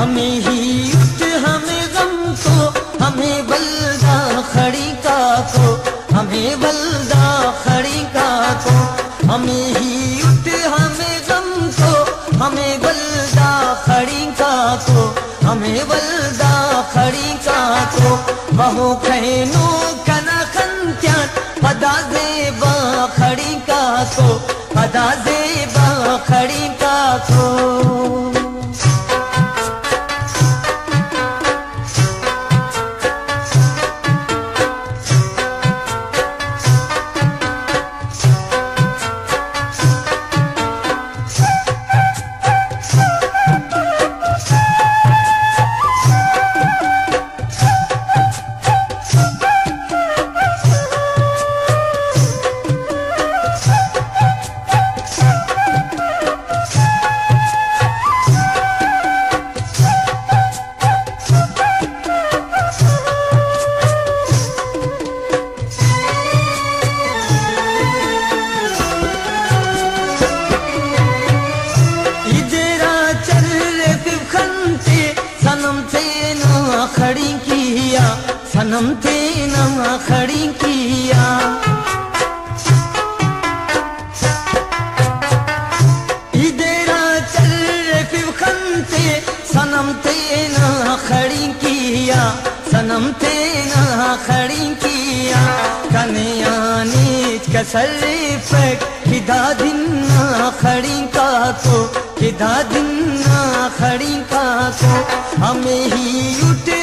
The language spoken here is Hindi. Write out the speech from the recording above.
हमें हीट हमें गम को, हमें बलदा खड़ी का को हमें बलदा खड़ी का को हमें हीट हमें गम को, हमें बलदा खड़ी का को हमें बलदा खड़ी का। को बहु खैनो कना खंत्यान पदा देवा खड़ी का को पदा देवा खड़ी का को। सनम थे ना खड़ी किया। खंते सनम ना खड़ी किया। किदा दिन ना खड़ी का तो किदा दिन ना खड़ी का को हमें ही उठ